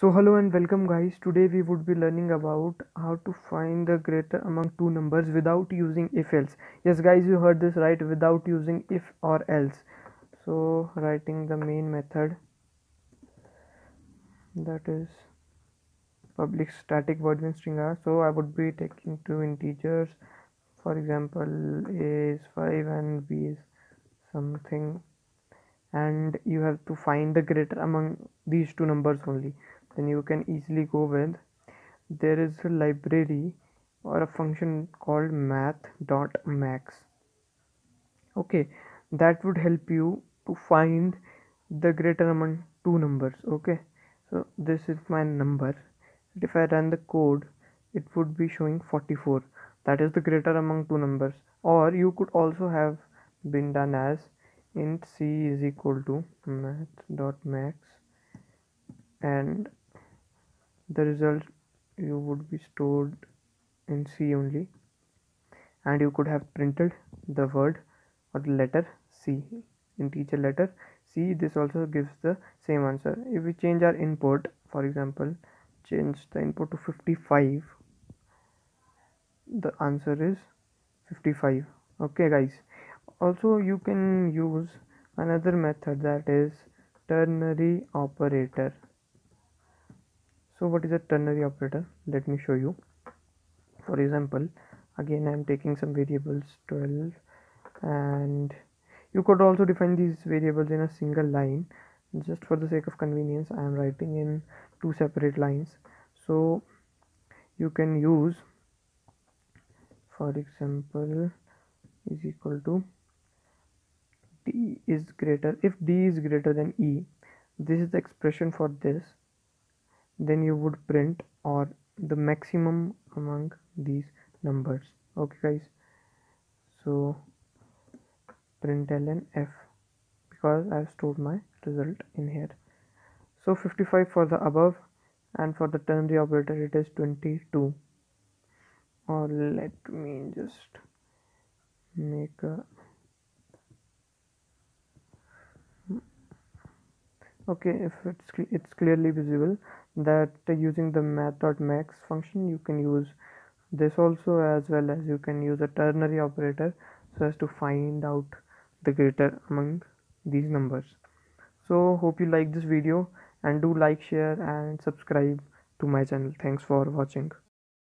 So hello and welcome guys. Today we would be learning about how to find the greater among two numbers without using if else. Yes guys you heard this right without using if or else. So writing the main method that is public static void main string r. So I would be taking two integers for example a is 5 and b is something and you have to find the greater among these two numbers only then you can easily go with. There is a library or a function called math.max okay that would help you to find the greater among two numbers okay? So this is my number. If I run the code it would be showing 44 that is the greater among two numbers. Or you could also have been done as int c is equal to math.max and the result you would be stored in C only. And you could have printed the word or the letter C in teacher letter C. This also gives the same answer. If we change our input for example change the input to 55 the answer is 55 okay guys. Also you can use another method that is ternary operator so what is a ternary operator? Let me show you. For example again i am taking some variables 12 and you could also define these variables in a single line. Just for the sake of convenience i am writing in two separate lines. So you can use for example is equal to d is greater if d is greater than e this is the expression for this then you would print or the maximum among these numbers. Okay guys. So print ln f because I've stored my result in here. So 55 for the above and for the ternary operator it is 22 or let me just make a okay if it's it's clearly visible that using the math.max function you can use this also as well as you can use a ternary operator so as to find out the greater among these numbers. So hope you like this video and do like share and subscribe to my channel. Thanks for watching